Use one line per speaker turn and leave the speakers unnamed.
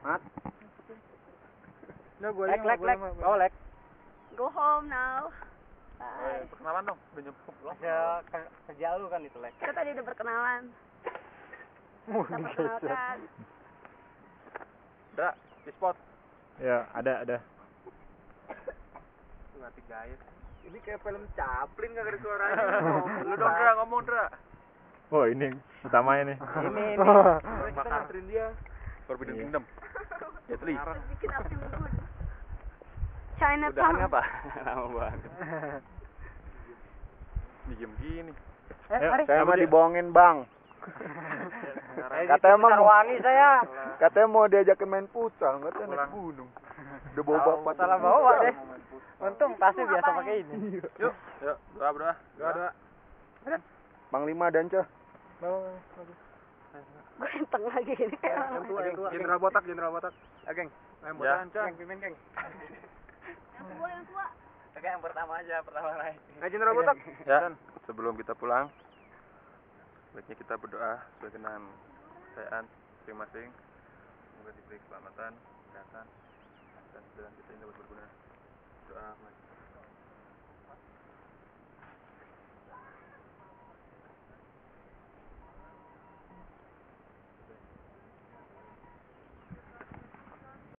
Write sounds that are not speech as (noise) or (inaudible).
Mat.
Udah gue
Lek, lek, lek. Oh, lek.
Go home now. Bye.
Perkenalan dong, udah nyebut belum?
Ya, ke- kerja lu kan itu, lek.
Kita tadi udah berkenalan. (laughs) Kita perkenalkan.
Dra, di spot.
Ya, ada ada.
Hati gaya.
Ini kayak film Chaplin gak ada suaranya. (laughs)
Lu dong Dra, ngomong Dra.
Oh, ini utamanya nih.
Ini, (laughs) ini.
Kita nganterin dia. Forbidden
Iya.
Kingdom. (laughs) Jet Li.
Bikin apa (laughs) yang good?
Udahan
Chinatown.
apa? (laughs) Lama banget.
Diem gini.
Eh,
Ayo,
mari.
saya mah
dibohongin bang
Eh,
Katanya
di
emang-
Sarwani saya.
katanya mau diajakin main futsal katanya
Pulang.
naik gunung udah bawa bapak
Salah bawa deh. Untung tasnya biasa pakai ini.
Yuk, yuk, doa berdoa. Doa doa.
panglima dan cah
Gue ganteng lagi ini kayak lain.
Jenderal botak, jenderal botak.
Ya.
botakan, Cang.
Geng, pimpin, geng.
Yang tua, yang tua.
Oke, yang pertama aja, pertama naik.
Ayo, jenderal botak. Ya, sebelum kita pulang, baiknya kita berdoa sesuai dengan kepercayaan masing-masing. Semoga diberi keselamatan, kesehatan, dan jalan kita ini dapat berguna. Doa.